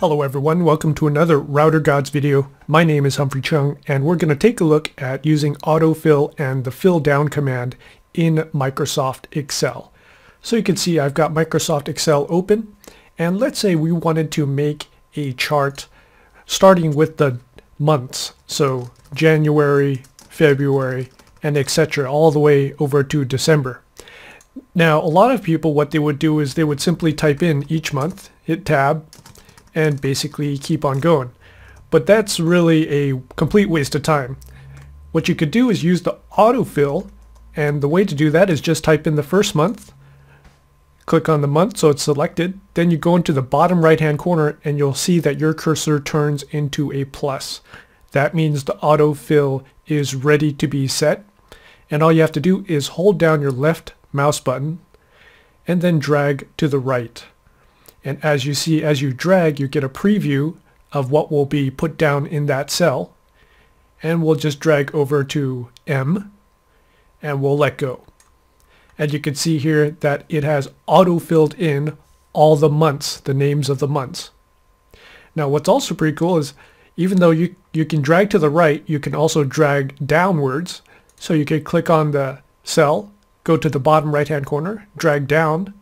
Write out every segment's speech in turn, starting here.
Hello everyone, welcome to another Router Gods video. My name is Humphrey Cheung and we're going to take a look at using autofill and the fill down command in Microsoft Excel. So you can see I've got Microsoft Excel open and let's say we wanted to make a chart starting with the months. So January, February, and etc. all the way over to December. Now a lot of people what they would do is they would simply type in each month, hit tab, and basically keep on going. But that's really a complete waste of time. What you could do is use the autofill and the way to do that is just type in the first month, click on the month so it's selected, then you go into the bottom right hand corner and you'll see that your cursor turns into a plus. That means the autofill is ready to be set and all you have to do is hold down your left mouse button and then drag to the right. And as you see, as you drag, you get a preview of what will be put down in that cell. And we'll just drag over to M and we'll let go. And you can see here that it has auto-filled in all the months, the names of the months. Now what's also pretty cool is even though you, you can drag to the right, you can also drag downwards. So you can click on the cell, go to the bottom right hand corner, drag down,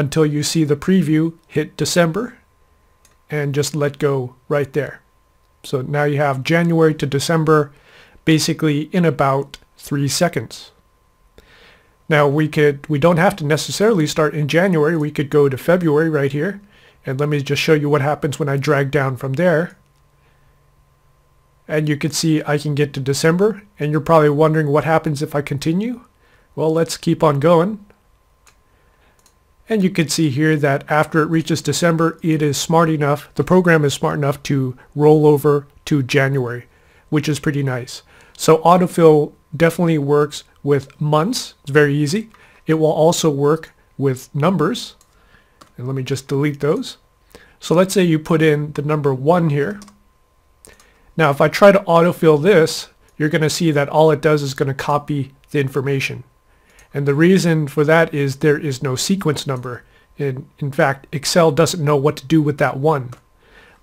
until you see the preview hit December and just let go right there. So now you have January to December basically in about three seconds. Now we could, we don't have to necessarily start in January. We could go to February right here. And let me just show you what happens when I drag down from there. And you can see I can get to December. And you're probably wondering what happens if I continue. Well, let's keep on going. And you can see here that after it reaches December, it is smart enough, the program is smart enough to roll over to January, which is pretty nice. So autofill definitely works with months. It's very easy. It will also work with numbers. And let me just delete those. So let's say you put in the number 1 here. Now if I try to autofill this, you're going to see that all it does is going to copy the information. And the reason for that is there is no sequence number. In, in fact, Excel doesn't know what to do with that 1.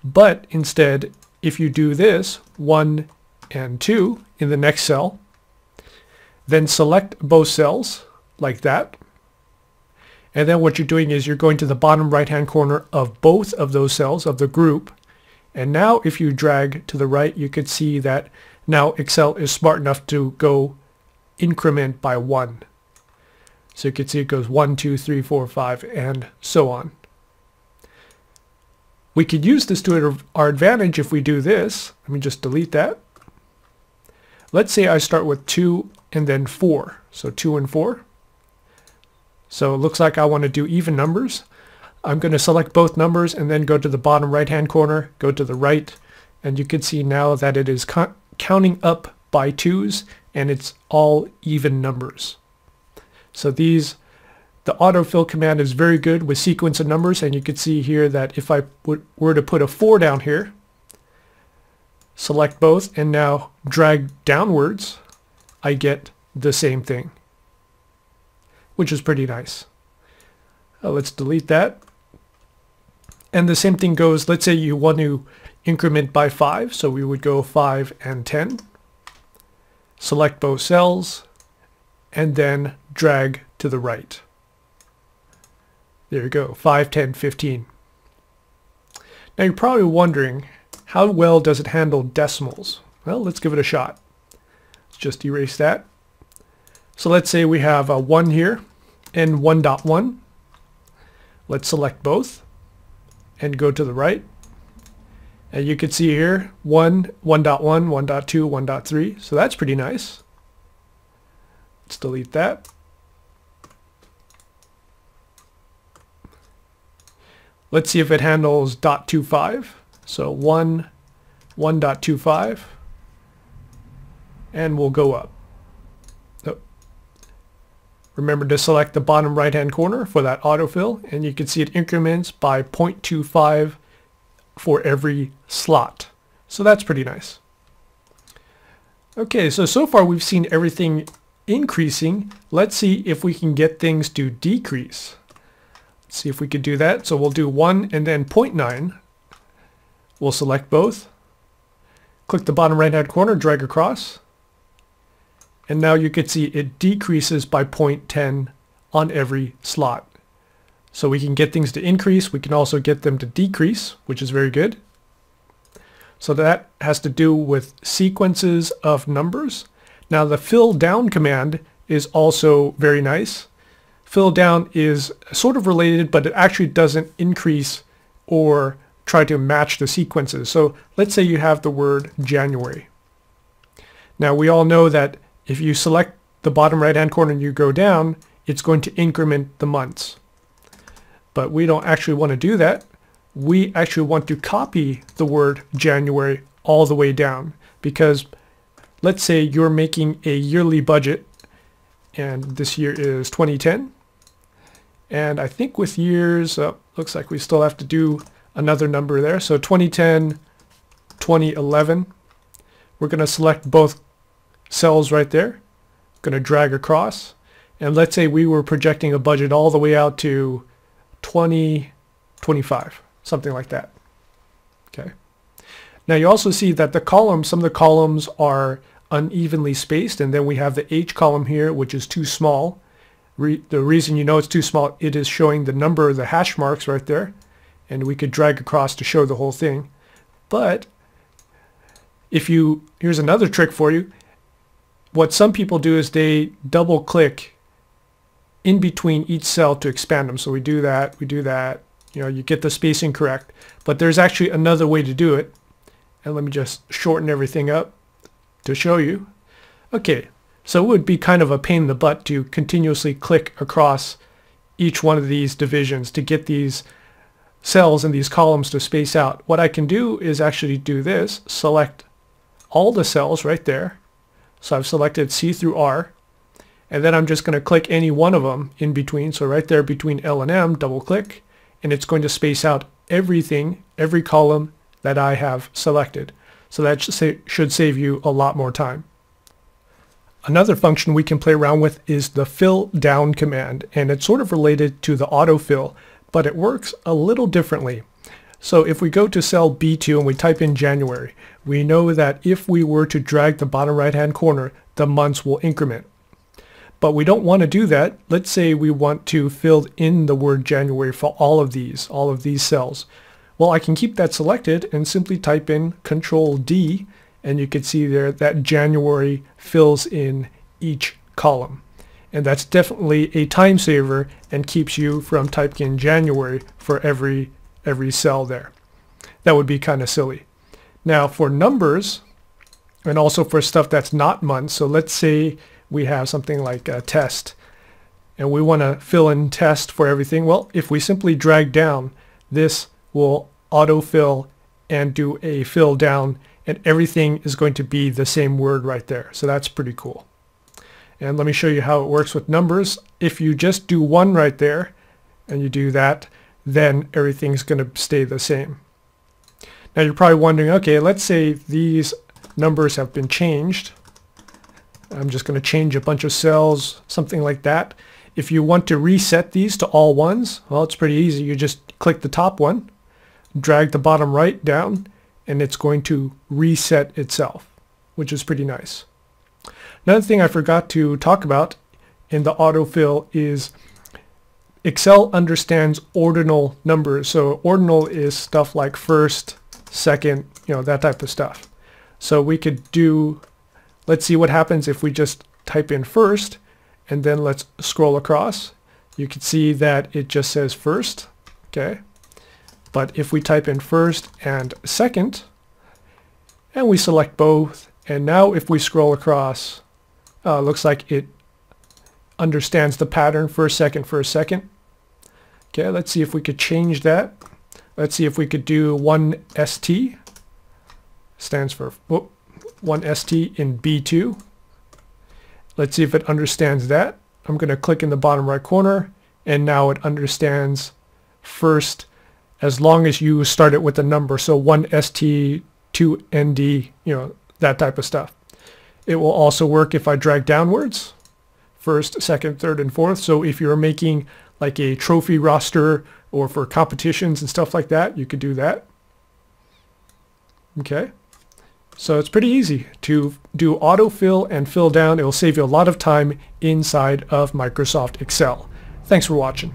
But instead, if you do this, 1 and 2 in the next cell, then select both cells like that. And then what you're doing is you're going to the bottom right hand corner of both of those cells of the group. And now if you drag to the right, you can see that now Excel is smart enough to go increment by 1. So you can see it goes 1, 2, 3, 4, 5, and so on. We could use this to our advantage if we do this. Let me just delete that. Let's say I start with 2 and then 4. So 2 and 4. So it looks like I want to do even numbers. I'm going to select both numbers and then go to the bottom right hand corner, go to the right, and you can see now that it is counting up by twos and it's all even numbers. So these, the autofill command is very good with sequence of numbers and you can see here that if I were to put a 4 down here, select both and now drag downwards, I get the same thing, which is pretty nice. Uh, let's delete that. And the same thing goes, let's say you want to increment by 5, so we would go 5 and 10. Select both cells, and then drag to the right. There you go, 5, 10, 15. Now you're probably wondering, how well does it handle decimals? Well, let's give it a shot. Let's just erase that. So let's say we have a 1 here and 1.1. Let's select both and go to the right. And you can see here 1, 1.1, 1.2, 1.3. So that's pretty nice. Let's delete that. Let's see if it handles .25. So 1, 1.25, and we'll go up. Remember to select the bottom right hand corner for that autofill, and you can see it increments by 0.25 for every slot. So that's pretty nice. Okay, so so far we've seen everything increasing. Let's see if we can get things to decrease. Let's see if we could do that. So we'll do 1 and then 0.9. We'll select both. Click the bottom right hand corner, drag across. And now you can see it decreases by 0.10 on every slot. So we can get things to increase. We can also get them to decrease, which is very good. So that has to do with sequences of numbers. Now the fill down command is also very nice. Fill down is sort of related, but it actually doesn't increase or try to match the sequences. So let's say you have the word January. Now we all know that if you select the bottom right hand corner and you go down, it's going to increment the months. But we don't actually want to do that. We actually want to copy the word January all the way down because let's say you're making a yearly budget and this year is 2010 and I think with years uh, looks like we still have to do another number there. So 2010 2011 we're going to select both cells right there going to drag across. And let's say we were projecting a budget all the way out to 2025 something like that. Okay now you also see that the columns, some of the columns are unevenly spaced and then we have the H column here which is too small. Re the reason you know it's too small, it is showing the number of the hash marks right there and we could drag across to show the whole thing. But if you, here's another trick for you. What some people do is they double click in between each cell to expand them. So we do that, we do that, you know, you get the spacing correct. But there's actually another way to do it. And let me just shorten everything up to show you. Okay, so it would be kind of a pain in the butt to continuously click across each one of these divisions to get these cells and these columns to space out. What I can do is actually do this, select all the cells right there. So I've selected C through R, and then I'm just going to click any one of them in between. So right there between L and M, double click, and it's going to space out everything, every column that I have selected. So that should save you a lot more time. Another function we can play around with is the fill down command, and it's sort of related to the autofill, but it works a little differently. So if we go to cell B2 and we type in January, we know that if we were to drag the bottom right hand corner, the months will increment. But we don't want to do that. Let's say we want to fill in the word January for all of these, all of these cells. Well, I can keep that selected and simply type in Control D and you can see there that January fills in each column. And that's definitely a time saver and keeps you from typing in January for every every cell there. That would be kind of silly. Now for numbers and also for stuff that's not months, so let's say we have something like a test and we want to fill in test for everything. Well, if we simply drag down, this will autofill and do a fill down and everything is going to be the same word right there. So that's pretty cool. And let me show you how it works with numbers. If you just do one right there and you do that, then everything's going to stay the same. Now you're probably wondering, okay, let's say these numbers have been changed. I'm just going to change a bunch of cells, something like that. If you want to reset these to all ones, well, it's pretty easy. You just click the top one, drag the bottom right down, and it's going to reset itself, which is pretty nice. Another thing I forgot to talk about in the autofill is Excel understands ordinal numbers. So ordinal is stuff like first, second, you know, that type of stuff. So we could do, let's see what happens if we just type in first and then let's scroll across. You can see that it just says first, okay? But if we type in first and second, and we select both, and now if we scroll across, uh, looks like it understands the pattern first, second, first, second. Okay, let's see if we could change that. Let's see if we could do 1ST, stands for whoop, 1ST in B2. Let's see if it understands that. I'm going to click in the bottom right corner, and now it understands first as long as you start it with a number. So 1ST, 2ND, you know, that type of stuff. It will also work if I drag downwards, first, second, third, and fourth. So if you're making like a trophy roster or for competitions and stuff like that, you could do that. Okay. So it's pretty easy to do autofill and fill down. It will save you a lot of time inside of Microsoft Excel. Thanks for watching.